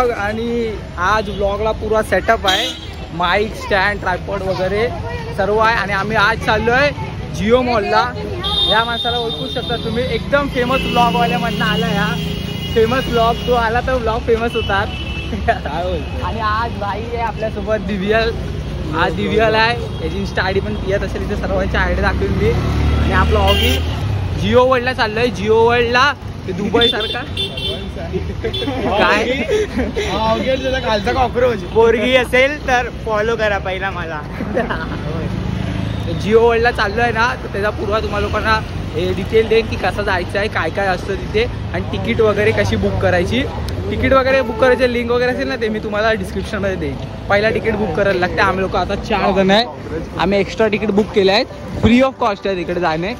Blog आणि आज ब्लॉगला पुरा सेटअप आहे. माईक स्टँड ट्रायपॉड वगैरे सर्व आहे. आणि आम्ही आज चाललोय जिओ मॉलला. या माणसाला ओळखू शकता तुम्ही. एकदम फेमस ब्लॉगवाल्यामधनं आला या फेमस ब्लॉग तो आला तर ब्लॉग फेमस होतात. आणि आज भाई आहे आपल्यासोबत दिव्यल. आज दिव्यल आहे. याची इन्स्टा आय डी पण येत असेल इथे सर्वांची आय डी दाखवेल मी. आणि आपलं ऑगी जिओ वर्ल्डला चाललोय. जिओ वर्ल्डला दुबई सारखा? काय? खालचा कॉक्रोच पोरगी असेल तर फॉलो करा पहिला मला. जिओ वर्ल्डला चाललोय ना तर त्याचा पूर्वा तुम्हाला लोकांना डिटेल देईन की कसं जायचं आहे काय काय असतं तिथे आणि तिकीट वगैरे कशी बुक करायची. तिकीट वगैरे बुक करायचे लिंक वगैरे असेल ना ते मी तुम्हाला डिस्क्रिप्शनमध्ये देईन. पहिला तिकीट बुक करायला लागते आम्ही लोक आता चार जण आहे. आम्ही एक्स्ट्रा तिकीट बुक केले आहेत. फ्री ऑफ कॉस्ट आहे तिकडे जाणे.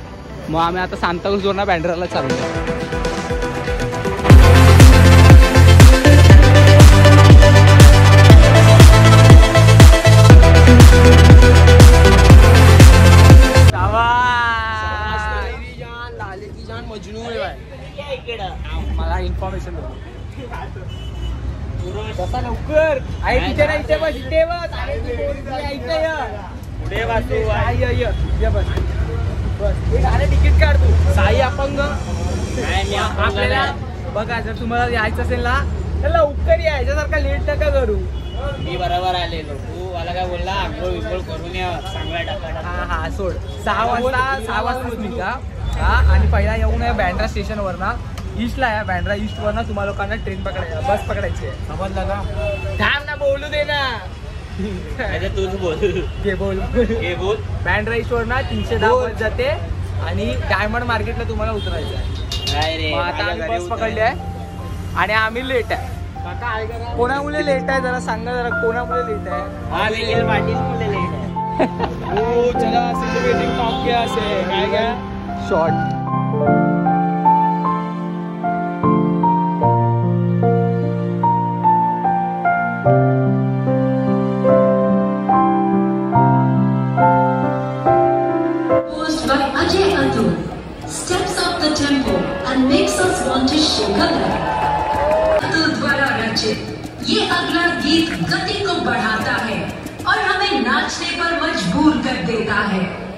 मग आम्ही आता सांताक्रूज वरनं बँड्राला चाललो बस. बस. तिकीट काढ तू. साई अपंग. आपल्याला बघा जर तुम्हाला यायचं असेल ना तर लवकर या. याच्यासारखा लेट नका करू. मी बरोबर आलेलो तू मला काय बोलला? आंघोळ विंघोळ करून या. चांगला टाका हा हा सोड. सहा वाजता सहा वाजता निघा हा आणि पहिला येऊन या बँड्रा स्टेशनवर ना ईस्टला आहे बँड्रा ईस्टवर ना तुम्हाला लोकांना ट्रेन पकडायची बस पकडायची आहे. समजलं ना थांब ना बोलू दे ना. तूच बोल. घे बोल. हे बोल. बँड्रा ईस्टवर ना तीनशे दहा बस जाते आणि डायमंड मार्केटला तुम्हाला उतरायचं आहे. काय रे? मग आता माझ्या आम्ही घरी बस उतर. पकडली आहे आणि आम्ही लेट आहे. कोणामुळे लेट आहे? जरा सांगा जरा कोणामुळे लेट आहे? हा निखिल पाटील मुले आहे. हो शॉर्ट देता है।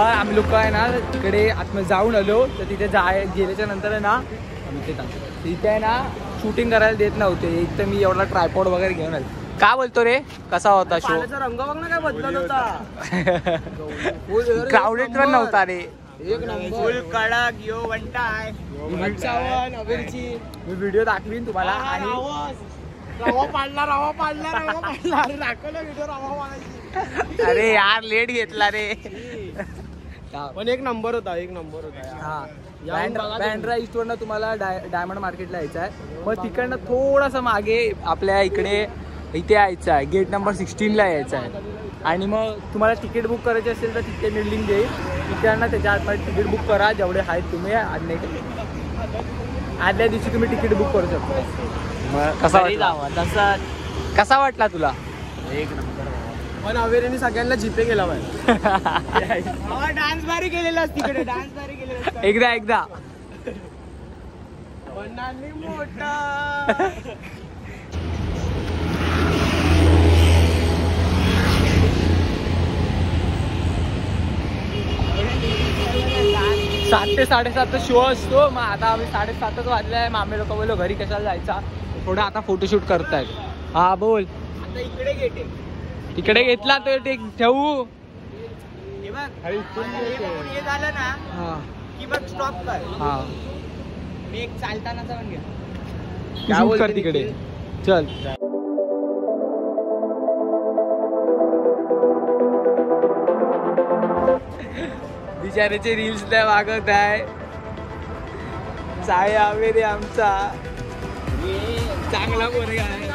तर आम्ही लोक आहे ना तिकडे आतमध्ये जाऊन आलो. तर तिथे जाय गेल्याच्यानंतर आहे ना आम्ही. तिथे आहे ना शूटिंग करायला देत नव्हते. एक तर मी एवढा ट्रायपॉड वगैरे घेऊन आलो. का बोलतो रे? कसा होता शो रंग बघ ना काय बदलत होता. क्राऊडेड पण नव्हता रे. एक नंबर कडक यो वंटाय मी व्हिडिओ दाखवीन तुम्हाला. आणि रवा. पाडला रवा पाडला रवा पाडला. अरे दाखवलं व्हिडिओ रवा पाडायची. अरे यार लेट घेतला रे. पण एक नंबर होता एक नंबर होता हा. तुम्ही. बँड्रा ईस्टवरनं तुम्हाला डाय डायमंड मार्केटला यायचं आहे. मग तिकडनं थोडंसं मागे आपल्या इकडे इथे यायचं आहे. गेट नंबर सिक्स्टीनला यायचं आहे. आणि मग तुम्हाला तिकीट बुक करायचे असेल तर तिथे मी लिंक देईल. तिकडनं त्याच्या आतमध्ये तिकीट बुक करा. जेवढे आहेत तुम्ही आदल्या आदल्या दिवशी तुम्ही तिकीट बुक करू शकता. कसा वाटला? तसं कसा वाटला तुला? एक नंबर. पण अवेरेने सगळ्यांना जिपे केला पाहिजे डान्स भारी केलेला तिकडे डान्स भारी केलेला एकदा एकदा. मोठा. सात ते साडेसातचा शो असतो. मग आता आम्ही साडेसातच वाजले. आहे मग आम्ही लोक बोललो घरी कशाला जायचा? थोडं आता फोटोशूट करतायत. हा बोल. आता इकडे गेट. तिकडे घेतला तो ते ठेवू. हे झालं ना हा. की बघ स्टॉप कर. हा. मी एक चालतानाचा पण तू shoot कर तिकडे. चल. बिचाऱ्याचे रील्स नाही मागत आहे. साय आवे रे आमचा चांगला पोरगा आहे.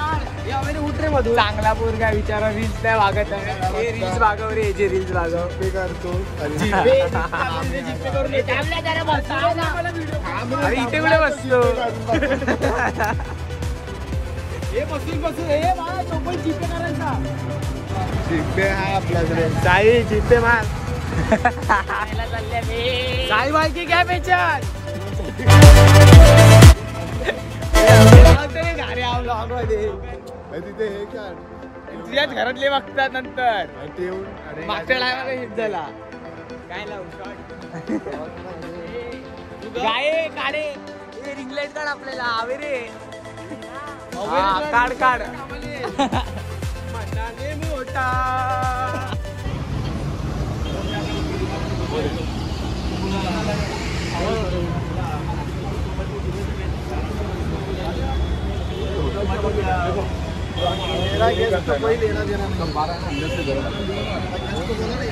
उठ रे मधून. चांगला पोरगा बिचारा रील्स नाही मागत आहे. हे रील्स मागव रे याचे रील्स जिपे जिपे मला video काढ. अरे इथे कुठे बसलो? हे बसून बसून. हे मला चोपल जिपे करायचा. साई जिथे मार. साई मालकी काय पेचार तिथे हे तुझ्याच घरातले बघतात नंतर. ठेवून मागच्या हिट झाला. काय लावू? शॉर्ट गाये काढे. रिंगलाईट काढ आपल्याला. हवे रे. हा, काढ काढ मनाने मोठा.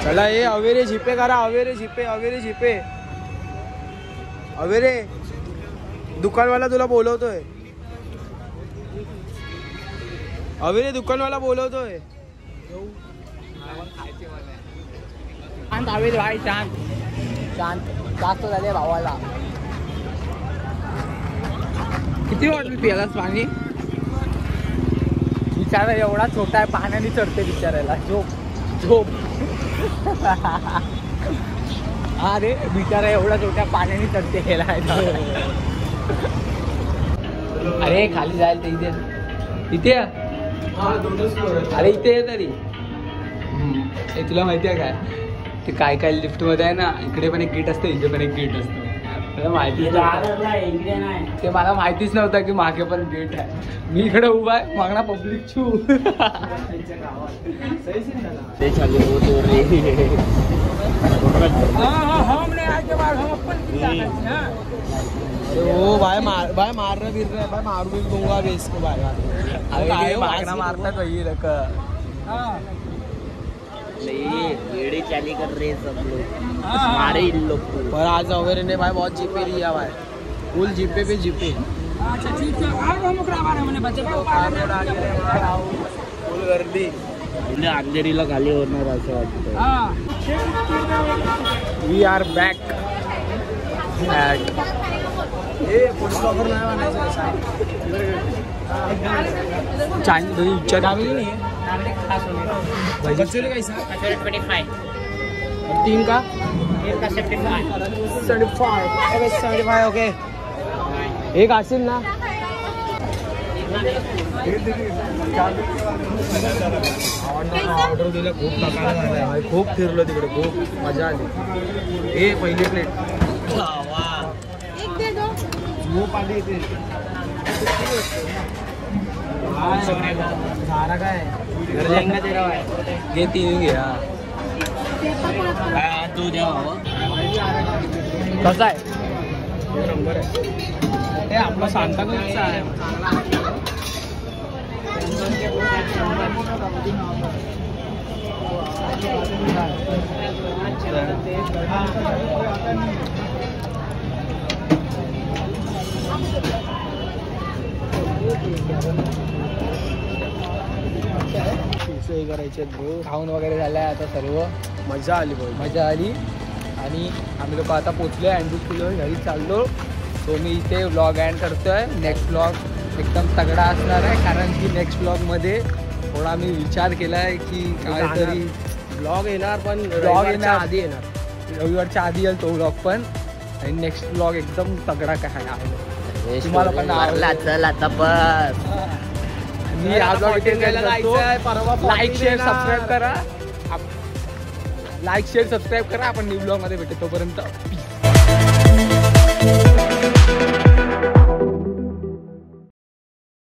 चला हे अवेरे झिपे करा अवेरे झिपे अवेरे झिपे. अवेरे दुकानवाला तुला बोलवतोय. अवेरे दुकानवाला बोलवतोय. शांत हवे भाई शांत. शांत. जास्त झाले भावाला. किती बॉटल पियालाच पाणी? बिचारा एवढा छोटा आहे पाण्याने चढते बिचारायला झोप झोप. अरे बिचारा एवढा छोट्या पाण्याने चढते गेला अरे खाली जायला ते इथे. इथे अरे इथे ये तरी. तुला माहिती आहे काय? ते काय काय लिफ्टमध्ये आहे ना इकडे पण एक गेट असतं इथे पण एक गेट असतं. ते मला माहितीच नव्हतं की मागे पण गेट आहे. मी इकडे उभा आहे मागणा पब्लिक छू ओ भाई मार भाई मार रहा फिर रहा है भाई मारू भी दूंगा अभी इसको भाई अरे काय ते हो, मागणा आज मारतात भाई लोक येड़े चाली कर रहे हैं सब लोग। मारे इन लोग को। पर आज अवेरे ने भाई बहुत जीपे लिया भाई। फुल जीपे पे जीपे। फुल गर्दी। म्हणजे अंधेरीला खाली होणार असं वाटतं वी आर बॅक ए पोलीस लॉकर नाही म्हणायचं विचार तीन का? Seventy five okay seventy five okay एक असेल ना? ऑर्डर दिलं खूप झालाय. भाई खूप फिरलो तिकडे खूप मजा आली. हे पहिली प्लेट झोप आली इथे. झारा काय घर जाएंगे तेरा भाई घे तीन घे तू द्या कसा आहे नंबर आहे ते आपला सांताक्रूजचा आहे हे करायचे ब्रो खाऊन वगैरे झालाय आता सर्व. मजा आली भाई मजा आली. आणि आम्ही लोक आता पोचलो आहे अँड्रूज किलो घरी चाललो. सो मी इथे व्लॉग एंड करतोय. नेक्स्ट व्लॉग एकदम तगडा असणार आहे कारण की नेक्स्ट व्लॉगमध्ये थोडा मी विचार केला आहे की काहीतरी ब्लॉग येणार पण Vlog रविवारच्या येणार. आधी येणार. रविवारच्या आधी येईल तो व्लॉग पण. आणि नेक्स्ट व्लॉग एकदम तगडा काय आहे. तुम्हाला पण आवडला. चल आता बस. मी परवा लाईक शेअर. सबस्क्राईब करा लाईक शेअर सबस्क्राईब करा आपण न्यू ब्लॉगमध्ये भेटू तोपर्यंत.